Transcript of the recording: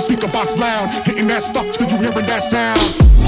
the sneaker box loud. Hitting that stuff till you hearing that sound.